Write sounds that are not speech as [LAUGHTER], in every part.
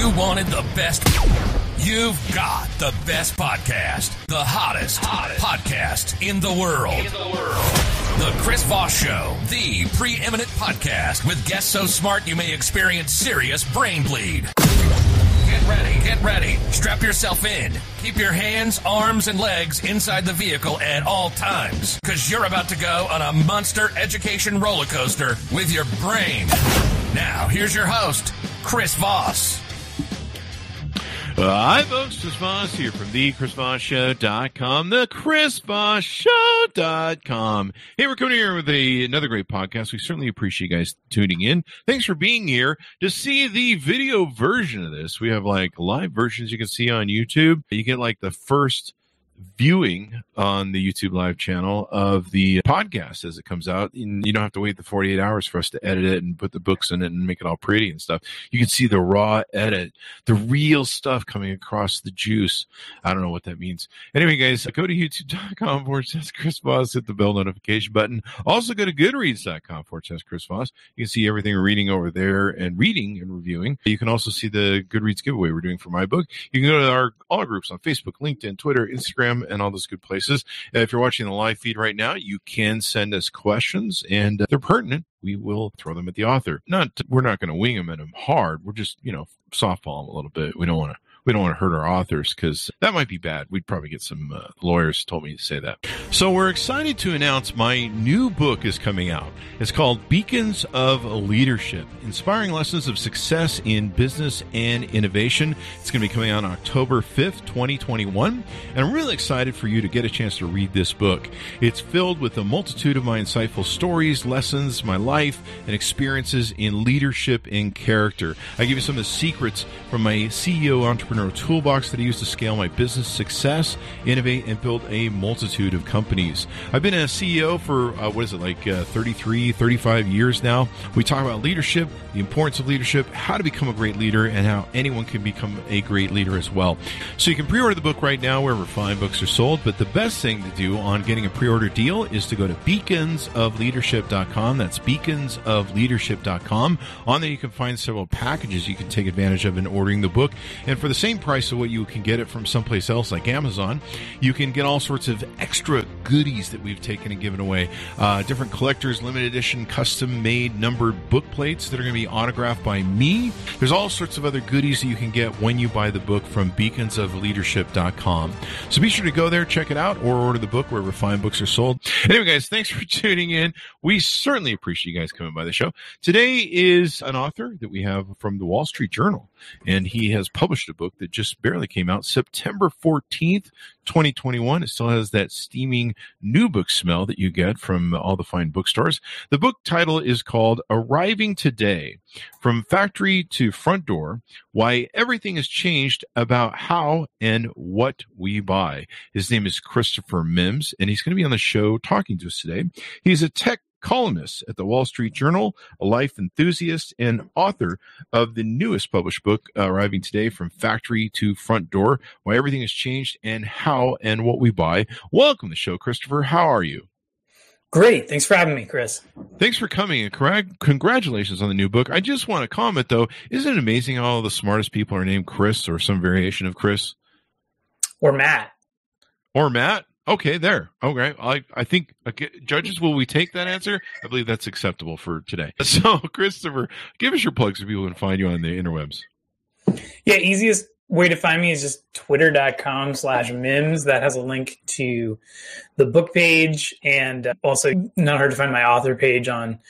You wanted the best. You've got the best podcast, the hottest, hottest podcast in the world. In the world. The Chris Voss Show, the preeminent podcast with guests so smart you may experience serious brain bleed. Get ready, get ready. Strap yourself in. Keep your hands, arms, and legs inside the vehicle at all times, because you're about to go on a monster education roller coaster with your brain. Now, here's your host, Chris Voss. Hi, folks. Chris Voss here from the ChrisVossShow.com, the ChrisVossShow.com. Hey, we're coming here with a, another great podcast. We certainly appreciate you guys tuning in. Thanks for being here to see the video version of this. We have like live versions you can see on YouTube. You get like the first viewing on the YouTube live channel of the podcast as it comes out. And you don't have to wait the 48 hours for us to edit it and put the books in it and make it all pretty and stuff. You can see the raw edit, the real stuff coming across the juice. I don't know what that means. Anyway, guys, go to youtube.com forward slash Chris Voss, hit the bell notification button. Also go to goodreads.com forward slash Chris Voss. You can see everything we're reading over there and reading and reviewing. You can also see the Goodreads giveaway we're doing for my book. You can go to our all groups on Facebook, LinkedIn, Twitter, Instagram, and all those good places. If you're watching the live feed right now, you can send us questions and uh, they're pertinent. We will throw them at the author. Not, we're not going to wing them at them hard. We're just, you know, softball them a little bit. We don't want to we don't want to hurt our authors because that might be bad. We'd probably get some uh, lawyers told me to say that. So we're excited to announce my new book is coming out. It's called Beacons of Leadership: Inspiring Lessons of Success in Business and Innovation. It's going to be coming out on October 5th, 2021, and I'm really excited for you to get a chance to read this book. It's filled with a multitude of my insightful stories, lessons, my life, and experiences in leadership and character. I give you some of the secrets from my CEO entrepreneur entrepreneur toolbox that I use to scale my business success, innovate, and build a multitude of companies. I've been a CEO for, uh, what is it, like uh, 33, 35 years now. We talk about leadership, the importance of leadership, how to become a great leader, and how anyone can become a great leader as well. So you can pre order the book right now wherever fine books are sold. But the best thing to do on getting a pre order deal is to go to beaconsofleadership.com. That's beaconsofleadership.com. On there, you can find several packages you can take advantage of in ordering the book. And for the same price of what you can get it from someplace else like Amazon, you can get all sorts of extra goodies that we've taken and given away. Uh, different collectors, limited edition, custom made numbered book plates that are going to be autographed by me. There's all sorts of other goodies that you can get when you buy the book from beaconsofleadership.com. So be sure to go there, check it out, or order the book wherever fine books are sold. Anyway, guys, thanks for [LAUGHS] tuning in. We certainly appreciate you guys coming by the show. Today is an author that we have from the Wall Street Journal, and he has published a book that just barely came out September 14th, 2021. It still has that steaming new book smell that you get from all the fine bookstores. The book title is called Arriving Today From Factory to Front Door Why Everything has Changed About How and What We Buy. His name is Christopher Mims, and he's going to be on the show talking to us today. He's a tech columnist at the Wall Street Journal, a life enthusiast, and author of the newest published book, uh, arriving today from factory to front door Why Everything Has Changed and How and What We Buy. Welcome to the show, Christopher. How are you? Great. Thanks for having me, Chris. Thanks for coming and congratulations on the new book. I just want to comment though, isn't it amazing how all the smartest people are named Chris or some variation of Chris? Or Matt. Or Matt? Okay, there. Okay, I I think okay, judges will we take that answer? I believe that's acceptable for today. [LAUGHS] So, Christopher, give us your plugs so people can find you on the interwebs. Yeah, easiest way to find me is just twitter.com slash mims that has a link to the book page and uh, also not hard to find my author page on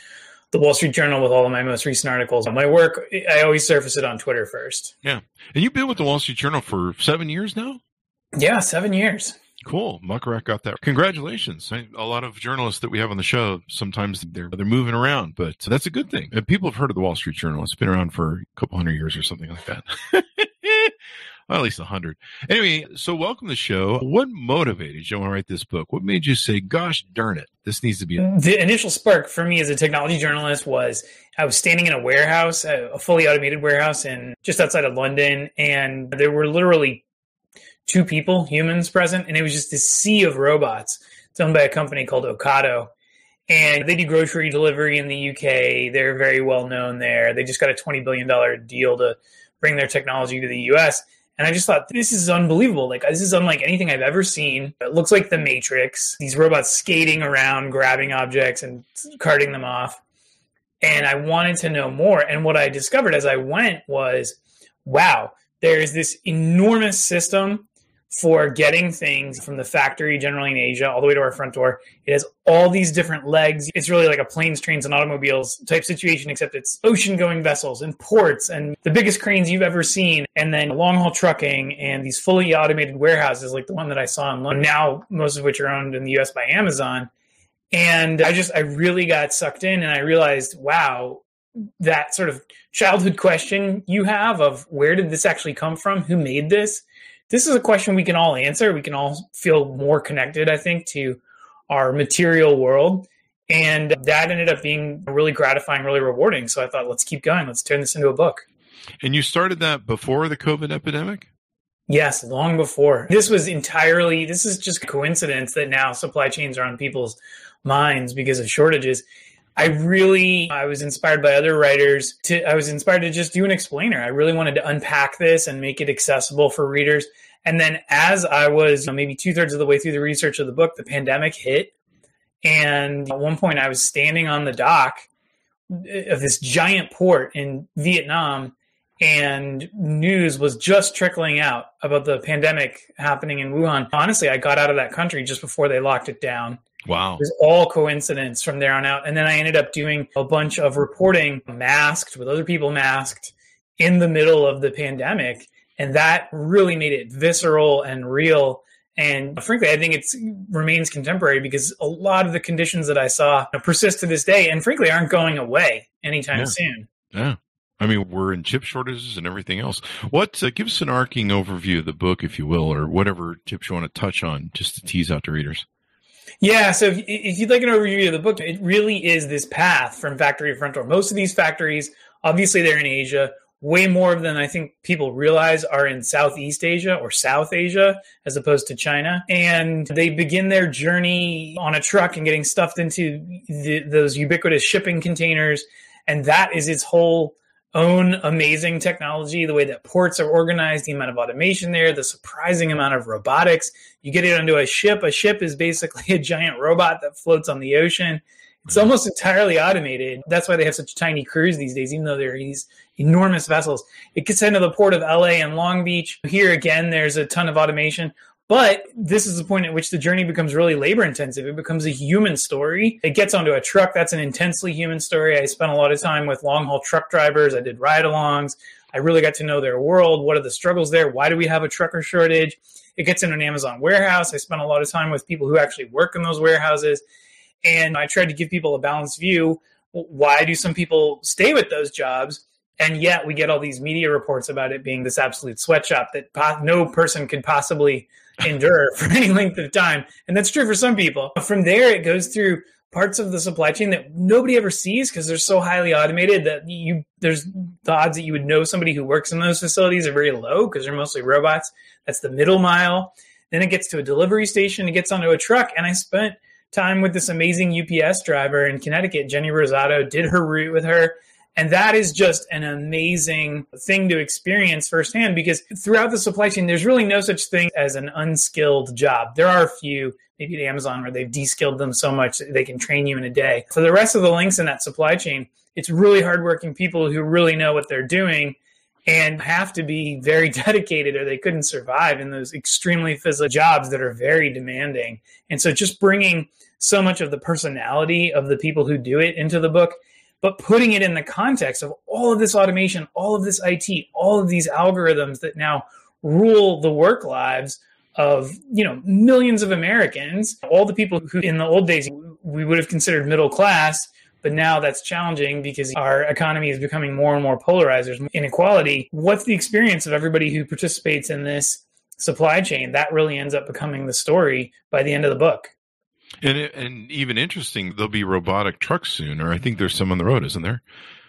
the wall street journal with all of my most recent articles on my work i always surface it on twitter first yeah and you've been with the wall street journal for seven years now yeah seven years Cool. Muck Rack got that. Congratulations. A lot of journalists that we have on the show, sometimes they're, they're moving around, but that's a good thing. And people have heard of the Wall Street Journal. It's been around for a couple hundred years or something like that. [LAUGHS] well, at least a hundred. Anyway, so welcome to the show. What motivated you to write this book? What made you say, gosh darn it, this needs to be? The initial spark for me as a technology journalist was I was standing in a warehouse, a fully automated warehouse in just outside of London, and there were literally two people, humans present, and it was just this sea of robots. It's owned by a company called Ocado. And they do grocery delivery in the UK. They're very well known there. They just got a $20 billion deal to bring their technology to the US. And I just thought, this is unbelievable. Like, this is unlike anything I've ever seen. It looks like the Matrix, these robots skating around, grabbing objects and carting them off. And I wanted to know more. And what I discovered as I went was wow, there's this enormous system for getting things from the factory, generally in Asia, all the way to our front door. It has all these different legs. It's really like a planes, trains, and automobiles type situation, except it's ocean going vessels and ports and the biggest cranes you've ever seen. And then long haul trucking and these fully automated warehouses, like the one that I saw in London, now most of which are owned in the US by Amazon. And I just, I really got sucked in and I realized, wow, that sort of childhood question you have of where did this actually come from? Who made this? This is a question we can all answer. We can all feel more connected, I think, to our material world. And that ended up being really gratifying, really rewarding. So I thought, let's keep going. Let's turn this into a book. And you started that before the COVID epidemic? Yes, long before. This was entirely, this is just coincidence that now supply chains are on people's minds because of shortages. I really I was inspired by other writers to I was inspired to just do an explainer. I really wanted to unpack this and make it accessible for readers. And then as I was you know, maybe two thirds of the way through the research of the book, the pandemic hit. And at one point I was standing on the dock uh, of this giant port in Vietnam and news was just trickling out about the pandemic happening in Wuhan. Honestly, I got out of that country just before they locked it down. Wow. It was all coincidence from there on out. And then I ended up doing a bunch of reporting masked with other people masked in the middle of the pandemic. And that really made it visceral and real. And frankly, I think it remains contemporary because a lot of the conditions that I saw persist to this day and frankly aren't going away anytime yeah. soon. Yeah. I mean, we're in chip shortages and everything else. What uh, give us an arcing overview of the book, if you will, or whatever tips you want to touch on, just to tease out to readers. Yeah, so if, if, you'd like an overview of the book, it really is this path from factory to front door. Most of these factories, obviously, they're in Asia. Way more of than I think people realize are in Southeast Asia or South Asia as opposed to China. And they begin their journey on a truck and getting stuffed into the, those ubiquitous shipping containers. And that is its whole own amazing technology, the way that ports are organized, the amount of automation there, the surprising amount of robotics. You get it onto a ship. A ship is basically [LAUGHS] a giant robot that floats on the ocean. It's mm-hmm. almost entirely automated. That's why they have such tiny crews these days, even though they're these enormous vessels. It gets into the port of LA and Long Beach. Here again, there's a ton of automation. But this is the point at which the journey becomes really labor intensive. It becomes a human story. It gets onto a truck. That's an intensely human story. I spent a lot of time with long haul truck drivers. I did ride alongs. I really got to know their world. What are the struggles there? Why do we have a trucker shortage? It gets into an Amazon warehouse. I spent a lot of time with people who actually work in those warehouses. And I tried to give people a balanced view. Why do some people stay with those jobs? And yet we get all these media reports about it being this absolute sweatshop that no person could possibly endure [LAUGHS] for any length of time. And that's true for some people. From there, it goes through parts of the supply chain that nobody ever sees because they're so highly automated that you there's the odds that you would know somebody who works in those facilities are very low because they're mostly robots. That's the middle mile. Then it gets to a delivery station, it gets onto a truck, and I spent time with this amazing UPS driver in Connecticut, Jenny Rosato, did her route with her. And that is just an amazing thing to experience firsthand because throughout the supply chain, there's really no such thing as an unskilled job. There are a few, maybe at Amazon, where they've de-skilled them so much that they can train you in a day. For the rest of the links in that supply chain, it's really hardworking people who really know what they're doing and have to be very [LAUGHS] dedicated or they couldn't survive in those extremely physical jobs that are very demanding. And so just bringing so much of the personality of the people who do it into the book but putting it in the context of all of this automation, all of this IT, all of these algorithms that now rule the work lives of you know millions of Americans, all the people who in the old days we would have considered middle class, but now that's challenging because our economy is becoming more and more polarized. There's inequality. What's the experience of everybody who participates in this supply chain? That really ends up becoming the story by the end of the book. And and even interesting, there'll be robotic trucks soon, or I think there's some on the road, isn't there?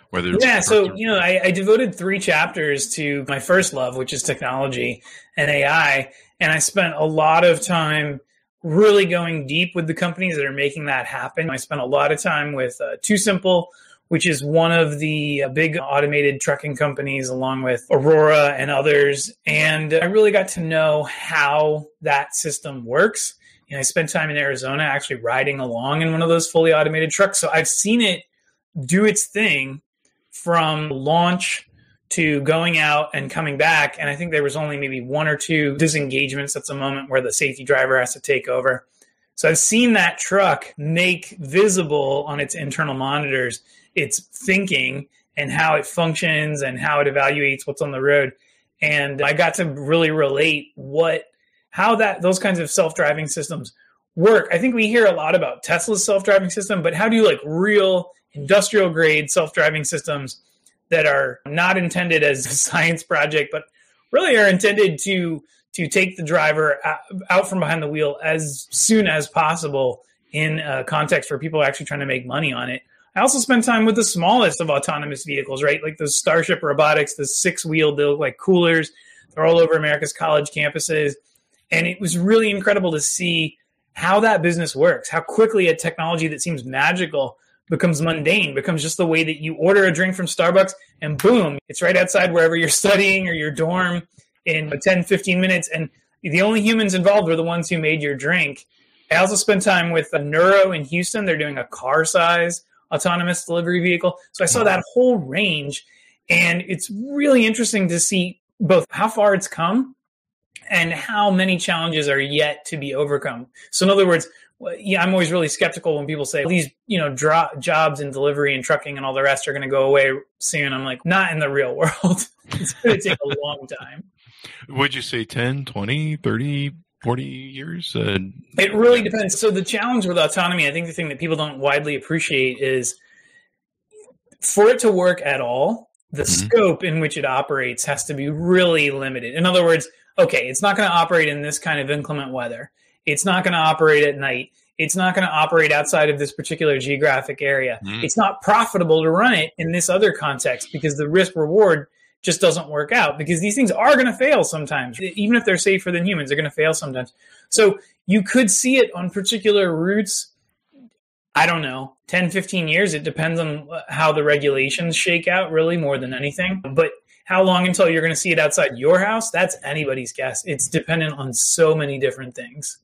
Whether yeah, so you know, I, I devoted three chapters to my first love, which is technology and AI, and I spent a lot of time really going deep with the companies that are making that happen. I spent a lot of time with uh, Simple, which is one of the uh, big automated trucking companies, along with Aurora and others. And I really got to know how that system works. I spent time in Arizona actually riding along in one of those fully automated trucks. So I've seen it do its thing from launch to going out and coming back. And I think there was only maybe one or two disengagements. That's a moment where the safety driver has to take over. So I've seen that truck make visible on its internal monitors its thinking and how it functions and how it evaluates what's on the road. And I got to really relate what how that those kinds of self-driving systems work. I think we hear a lot about Tesla's self-driving system, but how do you like real industrial grade self-driving systems that are not intended as a [LAUGHS] science project, but really are intended to to take the driver out from behind the wheel as soon as possible in a context where people are actually trying to make money on it. I also spend time with the smallest of autonomous vehicles, right? Like the Starship Robotics, the six wheel, they look like coolers. They're all over America's college campuses. And it was really incredible to see how that business works, how quickly a technology that seems magical becomes mundane, becomes just the way that you order a drink from Starbucks and boom, it's right outside wherever you're [LAUGHS] studying or your dorm in 10, 15 minutes. And the only humans involved were the ones who made your drink. I also spent time with a Nuro in Houston. They're doing a car size autonomous delivery vehicle. So I saw that whole range, and it's really interesting to see both how far it's come and how many challenges are yet to be overcome. So, in other words, yeah, I'm always really skeptical when people say these, you know, dro- jobs in delivery and trucking and all the rest are going to go away soon. I'm like, not in the real [LAUGHS] world. it's going to take a long time. Would you say 10, 20, 30, 40 years? Uh, it really depends. So the challenge with autonomy, I think the thing that people don't widely appreciate is for it to work at all, the mm-hmm. scope in which it operates has to be really limited. In other words, okay, it's not going to operate in this kind of inclement weather. It's not going to operate at night. It's not going to operate outside of this particular geographic area. Mm-hmm. It's not profitable to run it in this other context because the risk reward just doesn't work out because these things are going to fail sometimes. Even if they're safer than humans, they're going to fail sometimes. So you could see it on particular routes. I don't know, 10, 15 years. It depends on how the regulations shake out, really, more than anything. But how long until you're going to see it outside your house? That's anybody's guess. It's dependent on so many different things.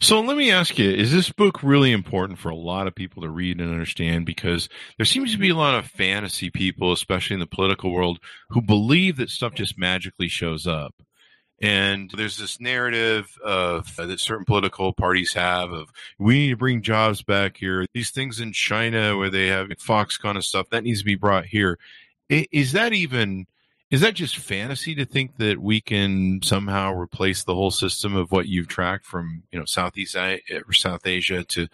So let me ask you, is this book really important for a lot of people to read and understand? Because there seems to be a lot of fantasy people, especially in the political world, who believe that stuff just magically shows up. And there's this narrative of uh, that certain political parties have of we need to bring jobs back here. These things in China where they have Foxconn and stuff that needs to be brought here. Is that even is that just fantasy to think that we can somehow replace the whole system of what you've tracked from you know Southeast or eh, South Asia to?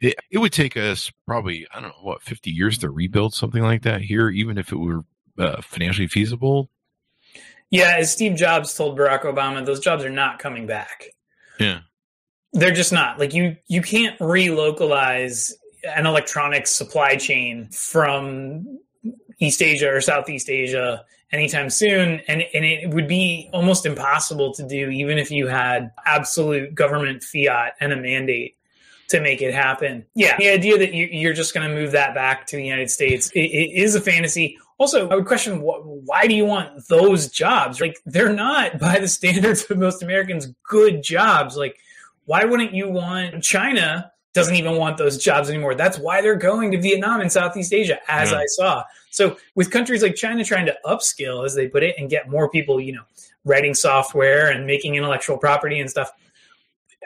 It, it would take us probably I don't know what fifty years to rebuild something like that here, even if it were uh, financially feasible. Yeah, as Steve Jobs told Barack Obama, those jobs are not coming back. Yeah, they're just not. Like you, you can't relocalize an electronics supply chain from East Asia or Southeast Asia anytime soon. And, and it would be almost impossible to do, even if you had absolute government fiat and a mandate to make it happen. Yeah, the idea that you, are just going to move that back to the United States it, it is a fantasy. Also, I would question why do you want those jobs? Like, they're not, [LAUGHS] by the standards of most Americans, good jobs. Like, why wouldn't you want China doesn't even want those jobs anymore. That's why they're going to Vietnam and Southeast Asia, as yeah. I saw. So with countries like China trying to upskill, as they put it, and get more people, you know, writing software and making intellectual property and stuff.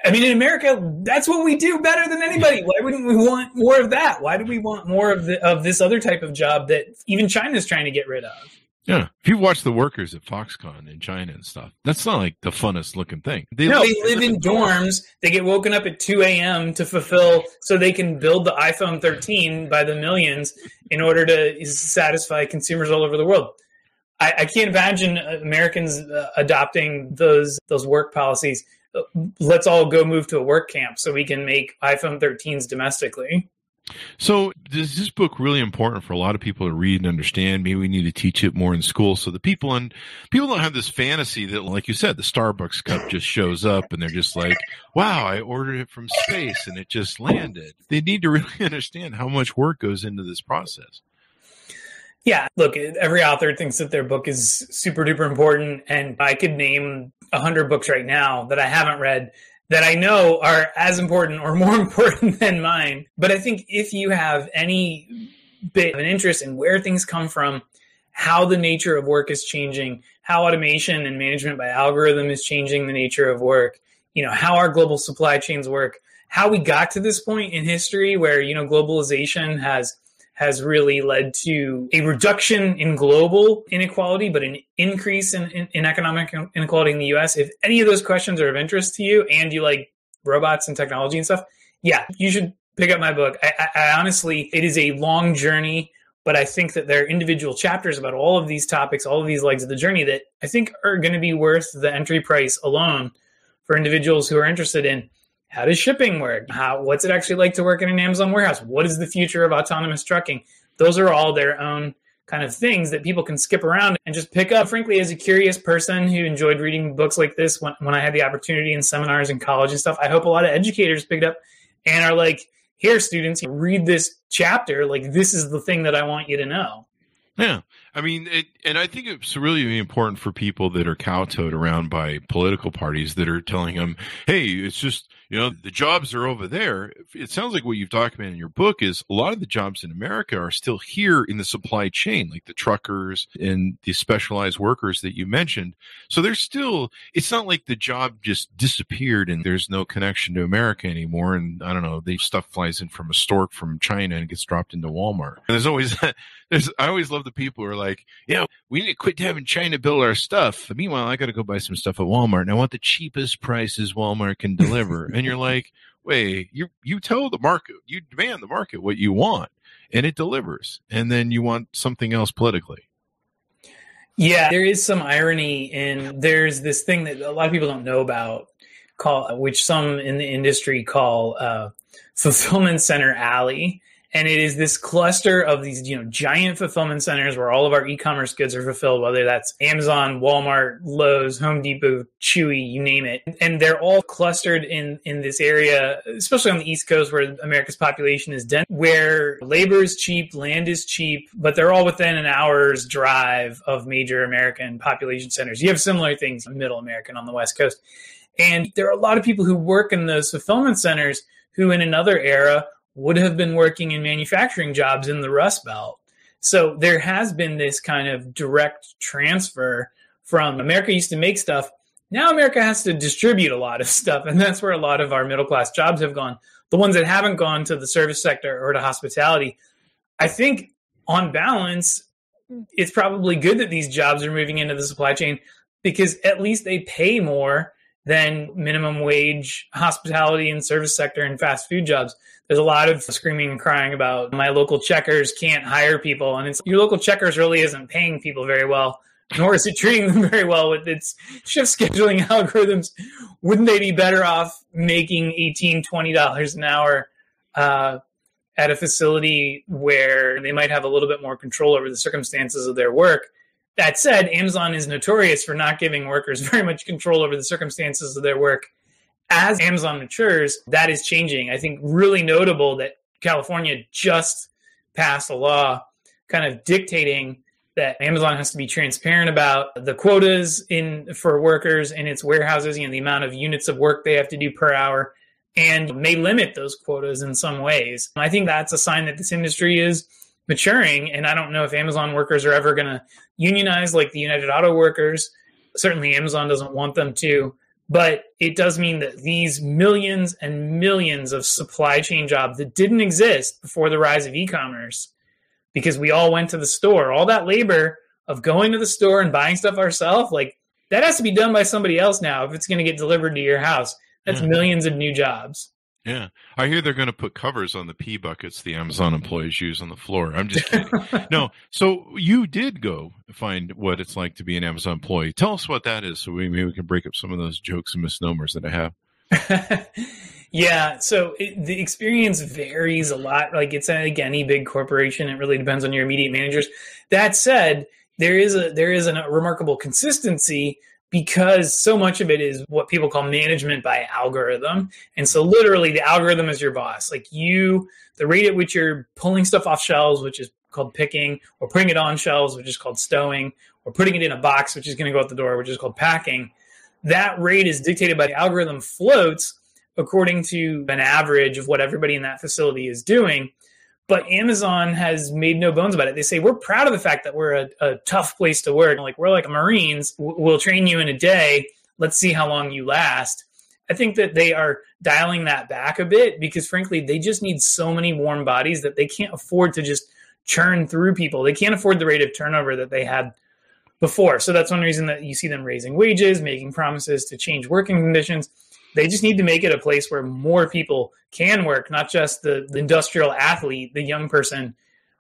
I mean, in America, that's what we do better than anybody. Why wouldn't we want more of that? Why do we want more of the, of this other type of job that even China is trying to get rid of? Yeah, if you watch the workers at Foxconn in China and stuff, that's not like the funnest looking thing. They no, they live in dorms. They get woken up at two a.m. to fulfill, so they can build the iPhone 13 by the millions in order to satisfy consumers all over the world. I, I can't imagine Americans uh, adopting those those work policies. Let's all go move to a work camp so we can make iPhone 13s domestically. So, is this book really important for a lot of people to read and understand? Maybe we need to teach it more in school so the people and people don't have this fantasy that, like you said, the Starbucks cup just shows up and they're just like, "Wow, I ordered it from space and it just landed." They need to [LAUGHS] really understand how much work goes into this process. Yeah, look, every author thinks that their book is super duper important, and I could name a hundred books right now that I haven't read that I know are as important or more [LAUGHS] important than mine. But I think if you have any bit of an interest in where things come from, how the nature of work is changing, how automation and management by algorithm is changing the nature of work, you know, how our global supply chains work, how we got to this point in history where, you know, globalization has has really led to a reduction in global inequality, but an increase in, in, in, economic inequality in the US. If any of those questions are of interest to you and you like robots and technology and stuff, yeah, you should pick up my book. I, I, I honestly, it is a long journey, but I think that there are individual chapters about all of these topics, all of these legs of the journey that I think are going to be worth the entry price alone for individuals who are interested in how does shipping work? How what's it actually like to work in an Amazon warehouse? What is the future of autonomous trucking? Those are all their own kind of things that people can skip around and just pick up. Frankly, as a curious person who enjoyed reading books like this when, when I had the opportunity in seminars in college and stuff, I hope a lot of educators picked up and are like, here, students, read this chapter. Like, this is the thing that I want you to know. Yeah. I mean, it, and I think it's really important for people that are kowtowed around by political parties that are telling them, hey, it's just, you know, the jobs are over there. It sounds like what you've documented in your book is a lot of the jobs in America are still here in the supply chain, like the truckers and the specialized workers that you mentioned. So there's still, it's not like the job just disappeared and there's no connection to America anymore. And I don't know, the stuff flies in from a stork from China and gets dropped into Walmart. And there's always, [LAUGHS] there's, I always love the people who are like, yeah, we need to quit having China build our stuff. Meanwhile, I got to go buy some stuff at Walmart and I want the cheapest prices Walmart can deliver and you're like, wait, you you tell the market, you demand the market what you want, and it delivers, and then you want something else politically. Yeah, there is some irony in there's this thing that a lot of people don't know about, call which some in the industry call uh, fulfillment center alley, and it is this cluster of these you know giant fulfillment centers where all of our e-commerce goods are fulfilled whether that's amazon walmart lowes home depot chewy you name it. And they're all clustered in in this area especially on the east coast where america's population is dense where labor is cheap land is cheap but they're all within an hour's drive of major american population centers. You have similar things in middle american on the west coast. And there are a lot of people who work in those fulfillment centers who in another era would have been working in manufacturing jobs in the Rust Belt. So there has been this kind of direct transfer from America used to make stuff. Now America has to distribute a lot of [LAUGHS] stuff. And that's where a lot of our middle class jobs have gone. The ones that haven't gone to the service sector or to hospitality. I think on balance, it's probably good that these jobs are moving into the supply chain because at least they pay more than minimum wage hospitality and service sector and fast food jobs there's a lot of screaming and crying about my local checkers can't hire people. And it's your local checkers really isn't paying people very well, nor is it treating them [LAUGHS] very well with its shift scheduling [LAUGHS] algorithms. Wouldn't they be better off making 18 $20 an hour uh, at a facility where they might have a little bit more control over the circumstances of their work? That said, Amazon is notorious for not giving workers [LAUGHS] very much control over the circumstances of their work as Amazon matures, that is changing. I think really notable that California just passed a law kind of dictating that Amazon has to be transparent about the quotas in for workers in its warehouses and the amount of units of work they have to do per hour and may limit those quotas in some ways. I think that's a sign that this industry is maturing and I don't know if Amazon workers are ever going to unionize like the United Auto workers. Certainly Amazon doesn't want them to. But it does mean that these millions and millions of supply chain jobs that didn't exist before the rise of e commerce, because we all went to the store, all that labor of going to the store and buying stuff ourselves, like that has to be done by somebody else now if it's going to get delivered to your house. That's mm-hmm. millions of new jobs. Yeah. I hear they're going to put covers on the pee buckets the Amazon employees use on the floor. I'm just kidding. [LAUGHS] no. So you did go find what it's like to be an Amazon employee. Tell us what that is so we maybe we can break up some of those jokes and misnomers that I have. [LAUGHS] yeah. So it, the experience varies a lot. Like it's like any big corporation. It really depends on your immediate managers. That said, there is a there is a remarkable consistency because so much of it is what people call management by algorithm. And so literally the algorithm is your boss. Like you, the rate at which you're pulling stuff off shelves, which is called picking, or putting it on shelves, which is called stowing, or putting it in a box, which is going to go out the door, which is called packing. That rate is dictated by the algorithm floats according to an average of what everybody in that facility is doing. But Amazon has made no bones about it. They say we're proud of the fact that we're a, a tough place to work. Like we're like Marines. We'll train you in a day. Let's see how long you last. I think that they are dialing that back a bit because, frankly, they just need so many warm bodies that they can't afford to just churn through people. They can't afford the rate of turnover that they had before. So that's one reason that you see them raising wages, making promises to change working conditions. They just need to make it a place where more people can work, not just the, the industrial athlete, the young person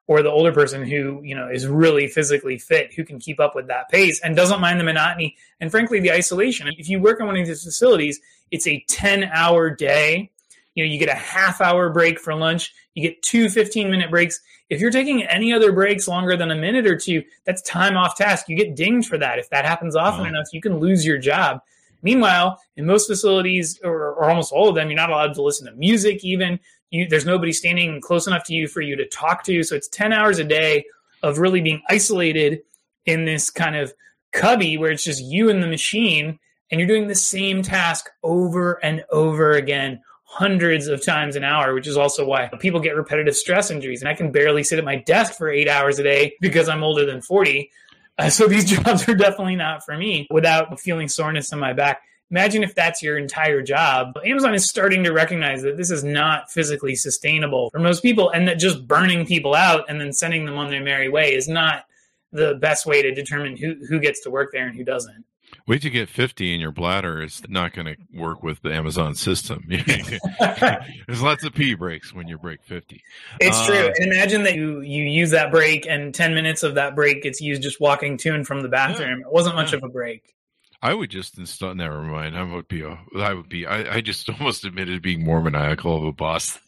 or the older person who you know is really physically fit who can keep up with that pace and doesn't mind the monotony and frankly the isolation. If you work in one of these facilities it's a 10 hour day. You know you get a half hour break for lunch. You get two 15 minute breaks. If you're taking any other breaks longer than a minute or two that's time off task. You get dinged for that. If that happens often enough you can lose your job meanwhile in most facilities or, or almost all of them you're not allowed to listen to music even. You, there's nobody standing close enough to you for you to talk to. So it's 10 hours a day of really being isolated in this kind of cubby where it's just you and the machine and you're doing the same task over and over again hundreds of times an hour which is also why people get repetitive stress injuries. And i can barely sit at my desk for eight hours a day because i'm older than 40 uh, [LAUGHS] so these jobs are definitely not for me without feeling soreness in my back Imagine if that's your entire job. Amazon is starting to recognize that this is not physically sustainable for most people and that just burning people out and then sending them on their merry way is not the best way to determine who, who gets to work there and who doesn't. Wait to get 50 in your bladder. is not going to work with the Amazon system. [LAUGHS] There's lots of pee breaks when you break 50. It's uh, true. And imagine that you, you use that break and 10 minutes of that break gets used just walking to and from the bathroom. Yeah, it wasn't much yeah. of a break. I would just install. Never mind. I would be. A, I would be. I, I just [LAUGHS] almost admitted being more maniacal of a boss.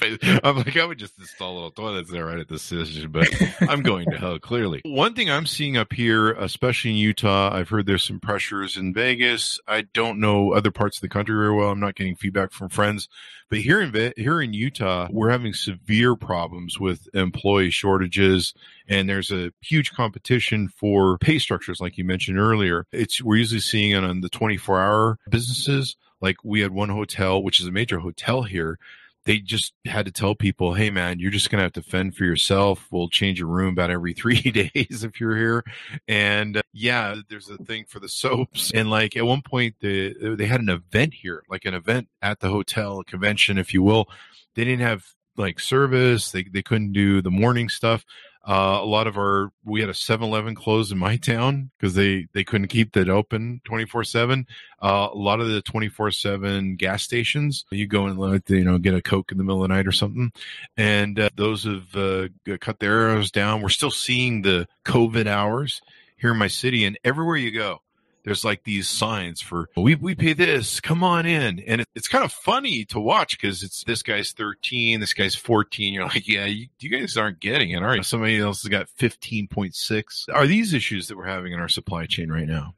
[LAUGHS] I'm like, I would just install little toilets there right at the station, but I'm going to hell clearly. [LAUGHS] One thing I'm seeing up here, especially in Utah, I've heard there's some pressures in Vegas. I don't know other parts of the country very well. I'm not getting feedback from friends, but here in here in Utah, we're having severe problems with employee shortages, and there's a huge competition for pay structures, like you mentioned earlier. It's we're usually seeing it on the 24 hour businesses. Like we had one hotel, which is a major hotel here they just had to tell people, hey man, you're just gonna have to fend for yourself. We'll change your room about every [LAUGHS] three days if you're here. And uh, yeah, there's a thing for the soaps. And like at one point, they they had an event here, like an event at the hotel, a convention, if you will. They didn't have like service. They they couldn't do the morning stuff. Uh, a lot of our we had a 7-Eleven closed in my [LAUGHS] town because they they couldn't keep that open 24/7. Uh, a lot of the 24/7 gas stations, you go and like you know get a coke in the middle of the night or something, and uh, those have uh, cut their hours down. We're still seeing the COVID hours here in my city, and everywhere you go, there's like these signs for we we pay this, come on in, and it, it's kind of funny to watch because it's this guy's 13, this guy's 14. You're like, yeah, you, you guys aren't getting it, are you? Somebody else has got 15.6. Are these issues that we're having in our supply chain right now?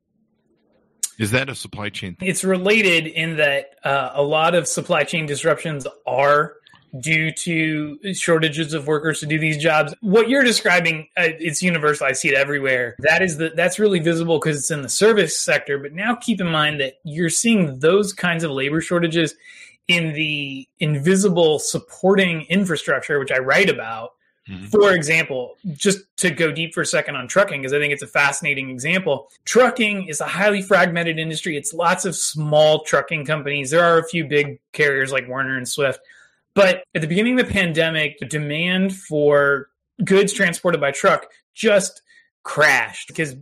Is that a supply chain? Thing? It's related in that uh, a lot of supply chain disruptions are due to shortages of workers to do these jobs. What you're describing, uh, it's universal. I see it everywhere. That is the that's really visible because it's in the service sector. But now keep in mind that you're seeing those kinds of labor shortages in the invisible supporting infrastructure, which I write about. Mm-hmm. For example, just to go deep for a second on trucking, because I think it's a fascinating example. Trucking is a highly fragmented industry. It's lots of small trucking companies. There are a few big carriers like Werner and Swift, but at the beginning of the pandemic, the demand for goods transported by truck just crashed because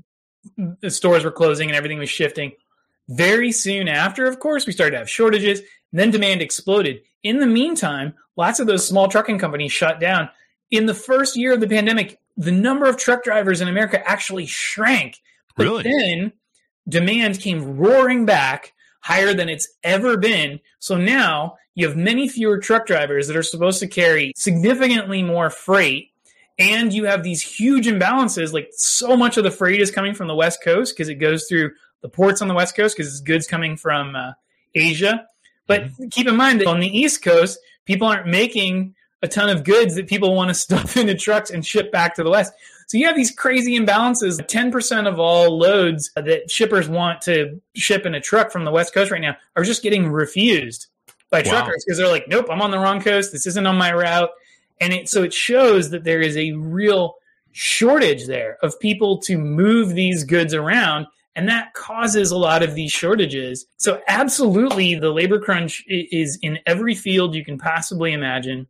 the stores were closing and everything was shifting. Very soon after, of course, we started to have shortages. Then demand exploded. In the meantime, lots of those small trucking companies shut down. In the first year of the pandemic, the number of truck drivers in America actually shrank. But really? then demand came roaring back higher than it's ever been. So now you have many fewer truck drivers that are supposed to carry significantly more freight. And you have these huge imbalances. Like so much of the freight is coming from the West Coast because it goes through the ports on the West Coast because it's goods coming from uh, Asia. But mm-hmm. keep in mind that on the East Coast, people aren't making a ton of goods that people want to [LAUGHS] stuff into trucks and ship back to the West. So you have these crazy imbalances. 10% of all loads that shippers want to ship in a truck from the West Coast right now are just getting refused by truckers because they're like, nope, I'm on the wrong coast. This isn't on my route. And it, so it shows that there is a real shortage there of people to move these goods around. And that causes a lot of these shortages. So, absolutely, the labor crunch is in every field you can possibly imagine.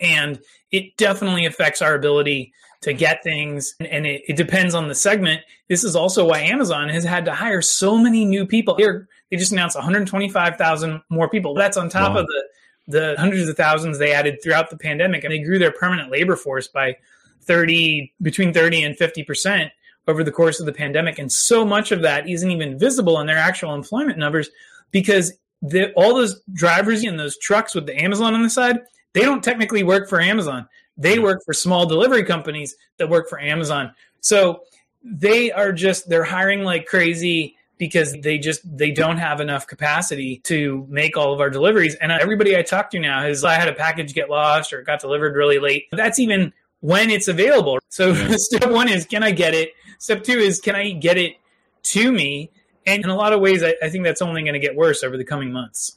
And it definitely affects our ability to get things. And it, it depends on the segment. This is also why Amazon has had to hire so many new people. They're, they just announced 125,000 more people. That's on top Wow. of the, the hundreds of thousands they added throughout the pandemic. And they grew their permanent labor force by 30, between 30 and 50% over the course of the pandemic. And so much of that isn't even visible in their actual employment numbers because the, all those drivers in those trucks with the Amazon on the side, they don't technically work for Amazon. They hmm. work for small delivery companies that work for Amazon. So they are just they're hiring like crazy because they just they don't have enough capacity to make all of our deliveries. And everybody I talk to now is I had a package get lost or got delivered really late. That's even when it's available. So Yeah. [LAUGHS] step one is can I get it? Step two is can I get it to me? And in a lot of ways, I, I think that's only going to get worse over the coming months.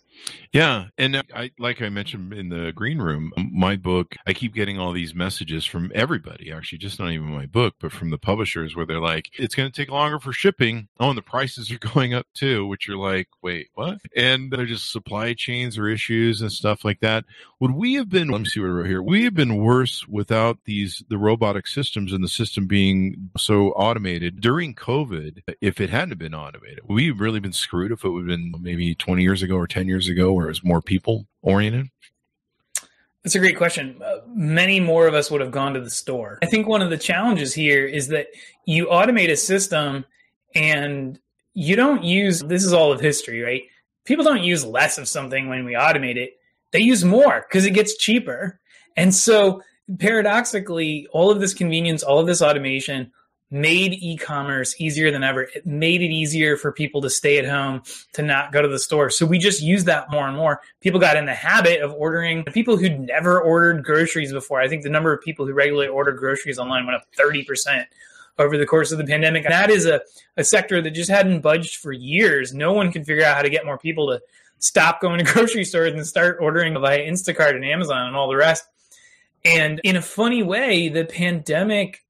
Yeah, and I like I mentioned in the green room, my book, I keep getting all these messages from everybody, actually, just not even my book, but from the publishers where they're like, it's going to take longer for shipping. Oh, and the prices are [LAUGHS] going up too, which you're like, wait, what? And they're just supply chains or issues and stuff like that. Would we have been, let me see what I wrote here. We have been worse without these, the robotic systems and the system being so automated during COVID. If it hadn't been automated, we've really been screwed if it would have been maybe 20 years ago or 10 years ago where it was more people oriented. That's a great question. Uh, many more of us would have gone to the store. I think one of the challenges here is that you automate a system and you don't use this is all of history, right? People don't use less of something when we automate it. They use more because it gets cheaper. And so paradoxically, all of this convenience, all of this automation made e-commerce easier than ever. It made it easier for people to stay at home, to not go to the store. So we just use that more and more. People got in the habit of ordering. People who'd never ordered groceries before. I think the number of people who regularly order groceries online went up 30% over the course of the pandemic. And that is a, a sector that just hadn't budged for years. No one can figure out how to get more people to stop going to [LAUGHS] grocery stores and start ordering via Instacart and Amazon and all the rest. And in a funny way, the pandemic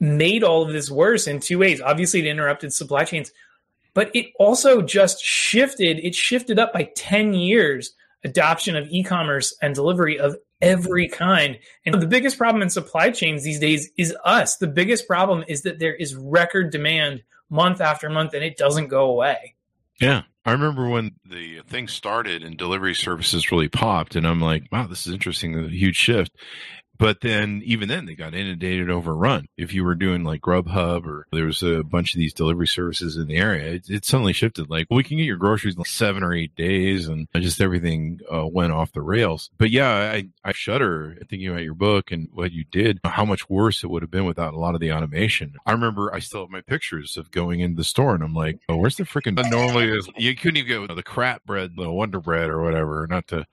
made all of this worse in two ways. Obviously, it interrupted supply chains, but it also just shifted. It shifted up by 10 years adoption of e commerce and delivery of every kind. And the biggest problem in supply chains these days is us. The biggest problem is that there is record demand month after month and it doesn't go away. Yeah. I remember when the thing started and delivery services really popped, and I'm like, wow, this is interesting, a huge shift. But then, even then, they got inundated, overrun. If you were doing like Grubhub or there was a bunch of these delivery services in the area, it, it suddenly shifted. Like, we can get your groceries in seven or eight days, and just everything uh, went off the rails. But yeah, I, I shudder thinking about your book and what you did, how much worse it would have been without a lot of the automation. I remember I still have my pictures of going into the store, and I'm like, oh, where's the freaking normally is [LAUGHS] you couldn't even get the crap bread, the Wonder Bread or whatever. Not to,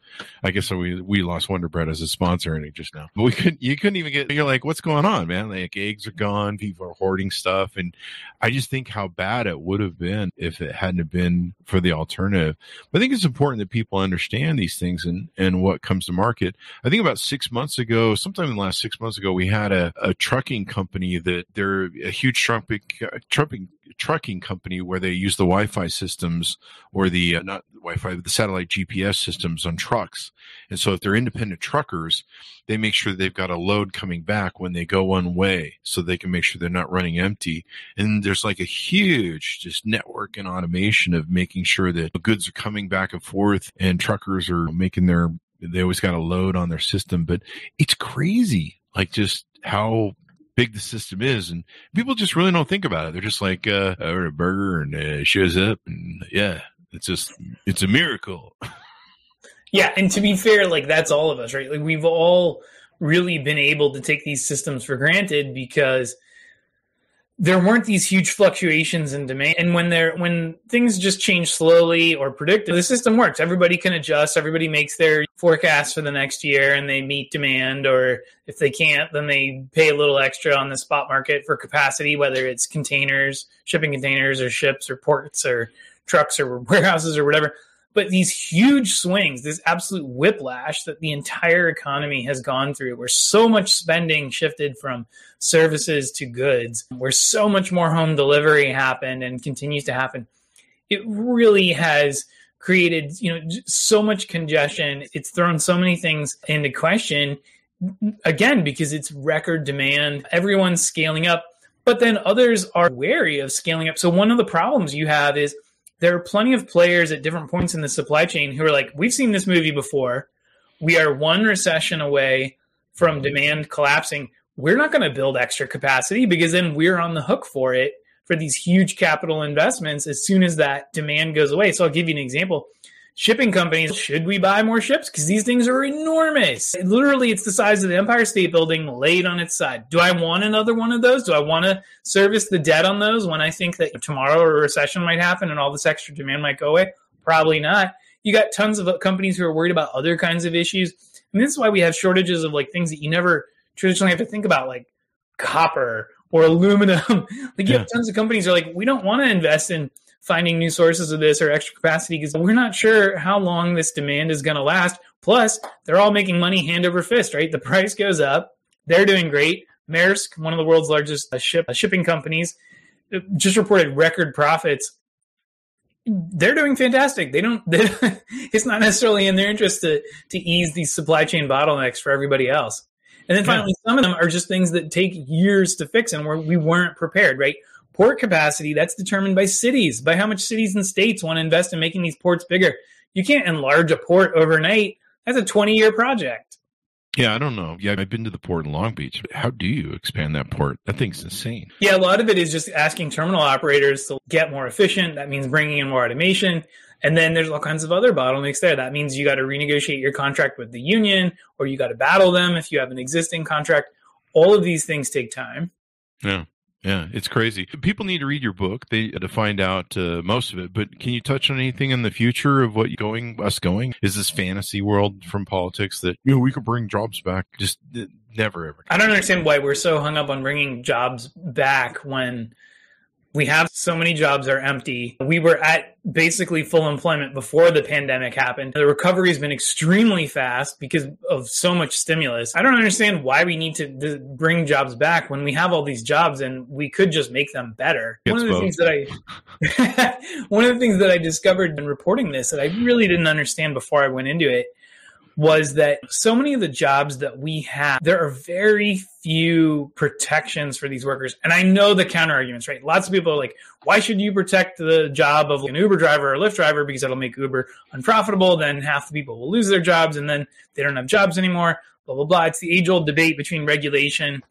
I guess we we lost Wonder Bread as a sponsor in it just now. But we couldn't, you couldn't even get. You're like, what's going on, man? Like eggs are gone, people are hoarding stuff, and I just think how bad it would have been if it hadn't been for the alternative. But I think it's important that people understand these things and and what comes to market. I think about six months ago, sometime in the last six months ago, we had a, a trucking company that they're a huge trucking trucking trucking company where they use the Wi-Fi systems or the uh, not Wi-Fi, the satellite GPS systems on trucks. And so if they're independent truckers, they make sure they've got a load coming back when they go one way so they can make sure they're not running empty. And there's like a huge just network and automation of making sure that goods are coming back and forth and truckers are making their they always got a load on their system, but it's crazy. Like just how big the system is and people just really don't think about it they're just like uh I ordered a burger and it shows up and yeah it's just it's a miracle [LAUGHS] Yeah, and to be fair, like that's all of us, right? Like we've all really been able to take these systems for granted because there weren't these huge fluctuations in demand. And when there when things just change slowly or predicted the system works. Everybody can adjust. Everybody makes their forecast for the next year and they meet demand. Or if they can't then they pay a little extra on the spot market for capacity whether it's containers shipping containers or ships or ports or trucks or [LAUGHS] warehouses or whatever but these huge swings, this absolute whiplash that the entire economy has gone through, where so much spending shifted from services to goods, where so much more home delivery happened and continues to happen, it really has created you know so much congestion. It's thrown so many things into question again because it's record demand. Everyone's scaling up but then others are wary of scaling up. So one of the problems you have is there are plenty of players at different points in the supply chain who are like, we've seen this movie before. We are one recession away from demand collapsing. We're not going to build extra capacity because then we're on the hook for it for these huge capital investments as soon as that demand goes away. So I'll give you an example shipping companies should we buy more ships? Because these things are enormous. Literally it's the size of the empire state building laid on its side. Do i want another one of those? Do i want to service the debt on those when i think that tomorrow a recession might happen and all this extra demand might go away? Probably not. You got tons of companies who are worried about other kinds of issues. And this is why we have shortages of like things that you never traditionally have to think about like copper or aluminum. [LAUGHS] Like you yeah. have tons of companies are like we don't want to invest in finding new sources of this or extra capacity because we're not sure how long this demand is going to last. Plus, they're all making money hand over fist, right? The [LAUGHS] price goes up. They're doing great. Maersk, one of the world's largest uh, ship uh, shipping companies, uh, just reported record profits. They're doing fantastic. They don't. [LAUGHS] They don't it's not necessarily in their interest to to ease these supply chain bottlenecks for everybody else. And then finally, yeah. some of them are just things that take years to fix, and where we weren't prepared. Right? Port capacity, that's determined by cities, by how much cities and states want to invest in making these ports bigger. You can't enlarge a port overnight. That's a 20 year project. Yeah, I don't know. Yeah, I've been to the port in Long Beach. How do you expand that port? That thing's insane. Yeah, a lot of it is just asking terminal operators to get more efficient. That means bringing in more automation. And then there's all kinds of other bottlenecks there. That means you got to renegotiate your contract with the union or you got to battle them if you have an existing contract. All of these things take time. Yeah. Yeah, it's crazy. People need to read your book they, to find out uh, most of it. But can you touch on anything in the future of what going us going? Is this fantasy world from politics that you know we could bring jobs back? Just never ever. I don't understand why we're so hung up on bringing jobs back when we have so many jobs are empty. We were at basically full employment before the pandemic happened. The recovery has been extremely fast because of so much stimulus. I don't understand why we need to bring jobs back when we have all these jobs and we could just make them better. It's one of the both. things that I [LAUGHS] one of the things that I discovered in reporting this that I really didn't understand before I went into it was that so many of the jobs that we have, there are very few protections for these workers. And I know the counter arguments, right? Lots of people are like, why should you protect the job of an Uber driver or Lyft driver because that'll make Uber unprofitable? Then half the people will lose their jobs and then they don't have jobs anymore, blah, blah, blah. It's the age old debate between regulation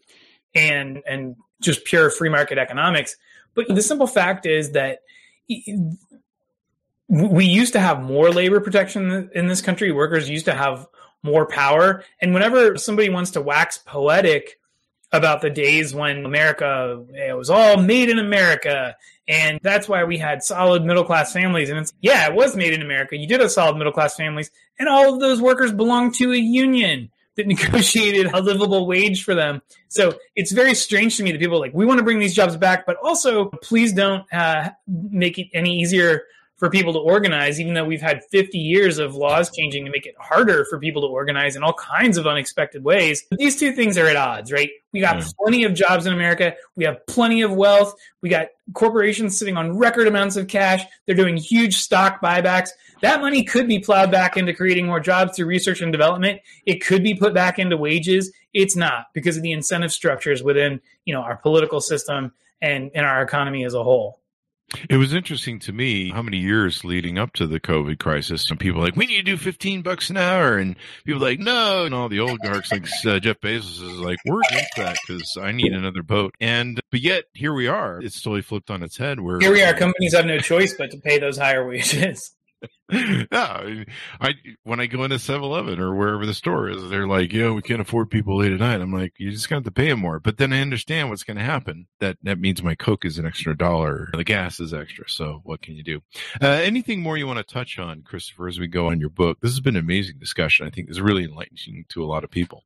and, and just pure free market economics. But the simple fact is that we used to have more labor protection in this country. Workers used to have more power. And whenever somebody wants to wax poetic about the days when America it was all made in America and that's why we had solid middle class families and it's yeah it was made in America you did have solid middle class families and all of those workers belonged to a union that [LAUGHS] negotiated a livable wage for them so it's very strange to me that people like we want to bring these jobs back but also please don't uh, make it any easier for people to organize, even though we've had 50 years of laws changing to make it harder for people to organize in all kinds of unexpected ways. But these two things are at odds, right? We got mm. plenty of jobs in America. We have plenty of wealth. We got corporations sitting on record amounts of cash. They're doing huge stock buybacks. That money could be plowed back into creating more jobs through research and development. It could be put back into wages. It's not because of the incentive structures within, you know, our political system and, and our economy as a whole. It was interesting to me how many years leading up to the COVID crisis, some people like, we need to do 15 bucks an hour. And people like, no. And all the oligarchs like uh, Jeff Bezos is like, we're against that because I need another boat. And, but yet here we are. It's totally flipped on its head. Where here we are. Companies have no choice but to pay those higher wages. [LAUGHS] yeah, I when I go into 7-Eleven or wherever the store is, they're like, "Yo, we can't afford people late at night." I'm like, "You just got to pay them more." But then I understand what's going to happen. That that means my Coke is an extra dollar, the gas is extra. So what can you do? Uh, anything more you want to touch on, Christopher, as we go on your book? This has been an amazing discussion. I think it's really enlightening to a lot of people.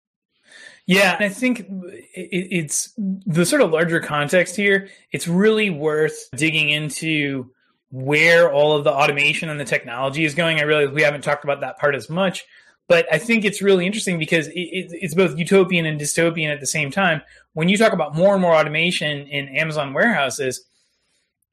Yeah, I think it's the sort of larger context here. It's really worth digging into where all of the automation and the technology is going. I really we haven't talked about that part as much, but I think it's really interesting because it, it, it's both utopian and dystopian at the same time. When you talk about more and more automation in Amazon warehouses,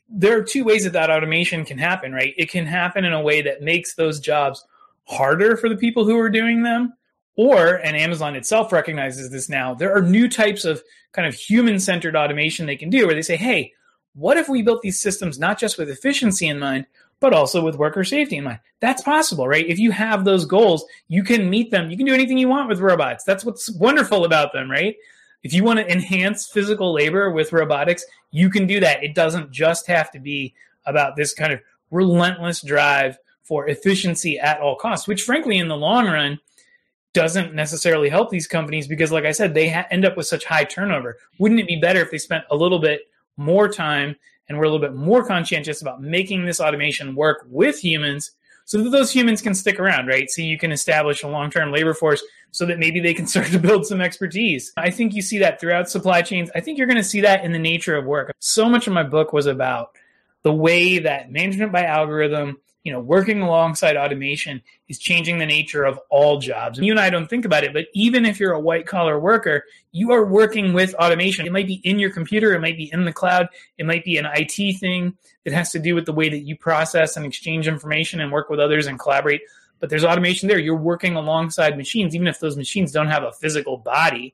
there are two ways that that automation can happen. Right, it can happen in a way that makes those jobs harder for the people who are doing them. Or, and Amazon itself recognizes this now, there are new types of kind of human centered automation they can do where they say, hey, what if we built these systems not just with efficiency in mind, but also with worker safety in mind? That's possible, right? If you have those goals, you can meet them. You can do anything you want with robots. That's what's wonderful about them, right? If you want to enhance physical labor with robotics, you can do that. It doesn't just have to be about this kind of relentless drive for efficiency at all costs, which frankly, in the long run, doesn't necessarily help these companies because, like I said, they ha- end up with such high turnover. Wouldn't it be better if they spent a little bit more time and we're a little bit more conscientious about making this automation work with humans so that those humans can stick around, right? So you can establish a long term labor force so that maybe they can [LAUGHS] start to build some expertise. I think you see that throughout supply chains. I think you're going to see that in the nature of work. So much of my book was about the way that management by algorithm you know, working alongside automation is changing the nature of all jobs. And You and I don't think about it, but even if you're a white collar worker, you are working with automation. It might be in your computer, it might be in the cloud, it might be an IT thing that has to do with the way that you process and exchange information and work with others and collaborate. But there's automation there. You're working alongside machines, even if those machines don't have a physical body.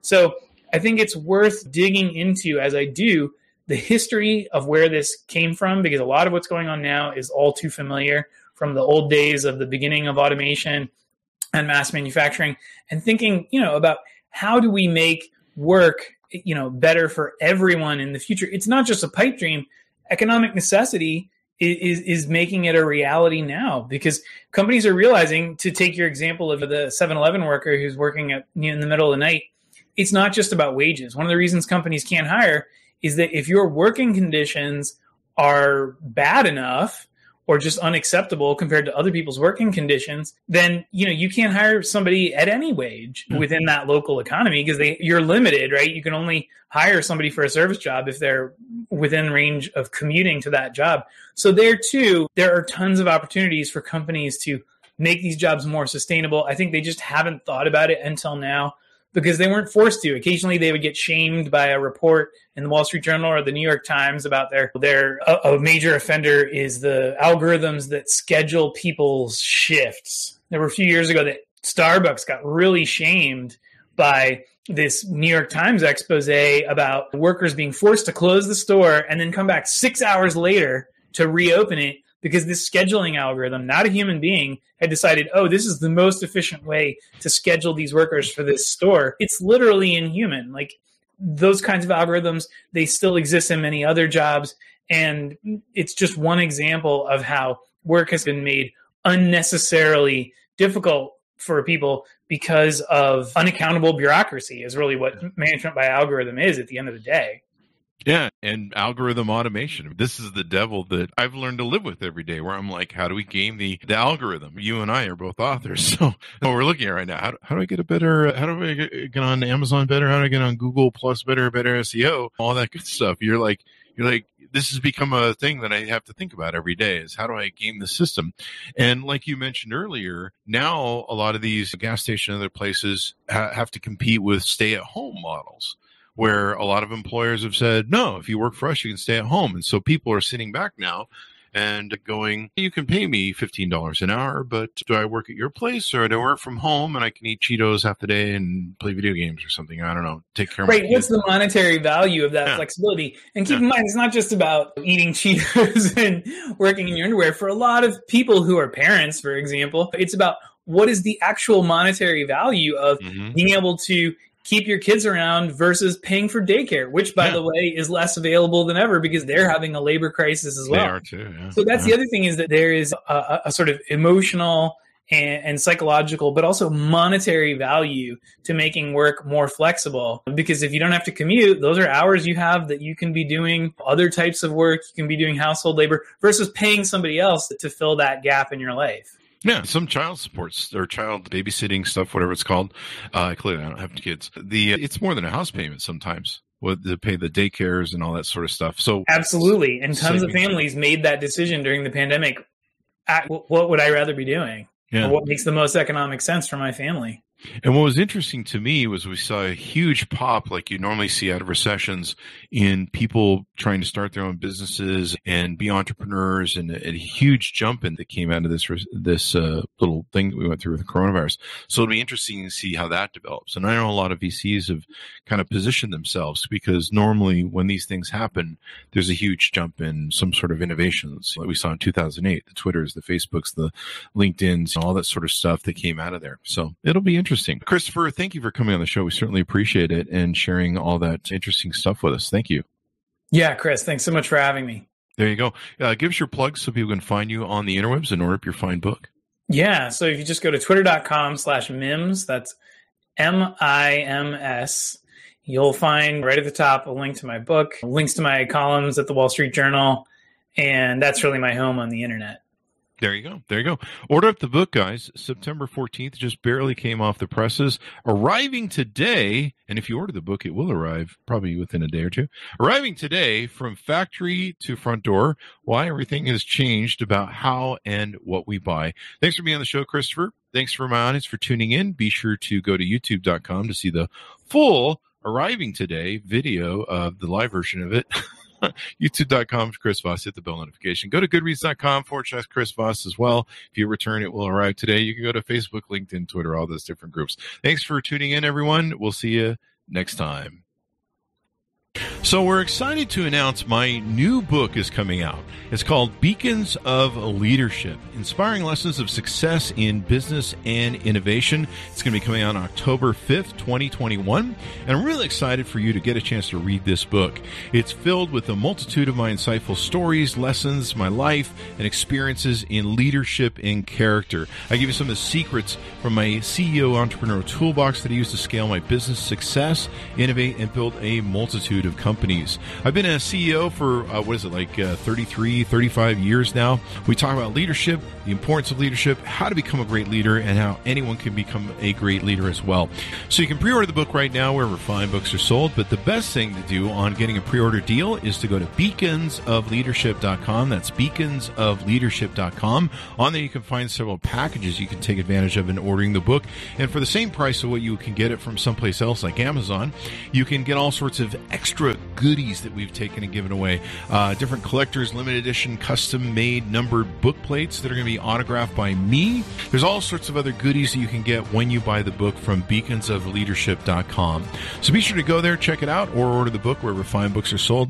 So I think it's worth digging into, as I do, the history of where this came from because a lot of what's going on now is all too familiar from the old days of the beginning of automation and mass manufacturing and thinking you know about how do we make work you know better for everyone in the future. It's not just a pipe dream. Economic necessity is is making it a reality now because companies are realizing to take your example of the 7-Eleven worker who's working at, in the middle of the night it's not just about wages. One of the reasons companies can't hire is that if your working conditions are bad enough or just unacceptable compared to other people's working conditions, then you know you can't hire somebody at any wage mm-hmm. within that local economy because they you're limited, right? You can only hire somebody for a service job if they're within range of commuting to that job. So there too, there are tons of opportunities for companies to make these jobs more sustainable. I think they just haven't thought about it until now because they weren't forced to. Occasionally, they would get shamed by a report in the Wall Street Journal or the New York Times about their their a, a major offender is the algorithms that schedule people's shifts. There were a few years ago that Starbucks got really shamed by this New York Times expose about workers being forced to close the store and then come back six hours later to reopen it because this scheduling algorithm, not a human being, had decided, oh, this is the most efficient way to schedule these workers for this store. It's literally inhuman. Like those kinds of algorithms, they still exist in many other jobs. And it's just one example of how work has been made unnecessarily difficult for people because of unaccountable bureaucracy is really what management by algorithm is at the end of the day. Yeah, and algorithm automation. This is the devil that I've learned to live with every day. Where I'm like, how do we game the, the algorithm? You and I are both authors, [LAUGHS] so what we're looking at right now. How do, how do I get a better? How do I get, get on Amazon better? How do I get on Google Plus better? Better SEO? All that good stuff. You're like, you're like, this has become a thing that I have to think about every day. Is how do I game the system? And like you mentioned earlier, now a lot of these gas station and other places ha- have to compete with stay at home models where a lot of employers have said, no, if you work for us, you can stay at home. And so people are sitting back now and going, you can pay me $15 an hour, but do I work at your place or do I work from home and I can eat Cheetos half the day and play video games or something? I don't know. Take care of right. What's the monetary value of that yeah. flexibility? And keep yeah. in mind, it's not just about eating [LAUGHS] Cheetos and working in your underwear. For a lot of people who are parents, for example, it's about what is the actual monetary value of mm-hmm. being able to keep your kids around versus paying for daycare, which, by Yeah. the way, is less available than ever because they're having a labor crisis as They well. are too. Yeah. So that's yeah. the other thing is that there is a, a, a sort of emotional and, and psychological, but also monetary value to making work more flexible. Because if you don't have to commute, those are hours you have that you can be doing other types of work. You can be doing household labor versus paying somebody else to fill that gap in your life. Yeah, some child supports or child babysitting stuff, whatever it's called. Uh, clearly, I don't have kids. The it's more than a house payment sometimes. With to pay the daycares and all that sort of stuff. So Absolutely. And tons of families made that decision during the pandemic. At, what would I rather be doing? yeah, Or what makes the most economic sense for my family? And what was interesting to me was we saw a huge pop, like you normally see out of recessions, in people trying to start their own businesses and be entrepreneurs, and a, a huge jump in that came out of this this uh, little thing that we went through with the coronavirus. So it'll be interesting to see how that develops. And I know a lot of VCs have kind of positioned themselves because normally when these things happen, there's a huge jump in some sort of innovations, like we saw in 2008, the Twitters, the Facebooks, the LinkedIn's, all that sort of stuff that came out of there. So it'll be interesting. Christopher, thank you for coming on the show. We certainly appreciate it and sharing all that interesting stuff with us. Thank you. Yeah, Chris, thanks so much for having me. There you go. Uh, give us your plugs so people can find you on the interwebs and order up your fine book. Yeah, so if you just go to twitter.com slash MIMS, that's M I M S, you'll find right at the top a link to my book, links to my columns at the Wall Street Journal, and that's really my home on the internet. There you go. There you go. Order up the book, guys. September 14th just barely came off the presses. Arriving today, and if you order the book, it will arrive probably within a day or two. Arriving today from factory to front door, why everything has changed about how and what we buy. Thanks for being on the show, Christopher. Thanks for my audience for tuning in. Be sure to go to youtube.com to see the full arriving today video of the live version of it. [LAUGHS] [LAUGHS] youtube.com Chris Voss. Hit the bell notification. Go to goodreads.com forward slash Chris Voss as well. If you return, it will arrive today. You can go to Facebook, LinkedIn, Twitter, all those different groups. Thanks for tuning in, everyone. We'll see you next time. So, we're excited to announce my new book is coming out. It's called Beacons of Leadership Inspiring Lessons of Success in Business and Innovation. It's going to be coming out on October 5th, 2021. And I'm really excited for you to get a chance to read this book. It's filled with a multitude of my insightful stories, lessons, my life, and experiences in leadership and character. I give you some of the secrets from my CEO entrepreneur toolbox that I use to scale my business success, innovate, and build a multitude of companies. I've been a CEO for, uh, what is it, like uh, 33, 35 years now. We talk about leadership, the importance of leadership, how to become a great leader, and how anyone can become a great leader as well. So you can pre order the book right now wherever fine books are sold. But the best thing to do on getting a pre order deal is to go to beaconsofleadership.com. That's beaconsofleadership.com. On there, you can find several packages you can take advantage of in ordering the book. And for the same price of what you can get it from someplace else like Amazon, you can get all sorts of extra goodies that we've taken and given away. Uh, different collectors, limited edition, custom made numbered book plates that are going to be autographed by me. There's all sorts of other goodies that you can get when you buy the book from beaconsofleadership.com. So be sure to go there, check it out, or order the book wherever fine books are sold.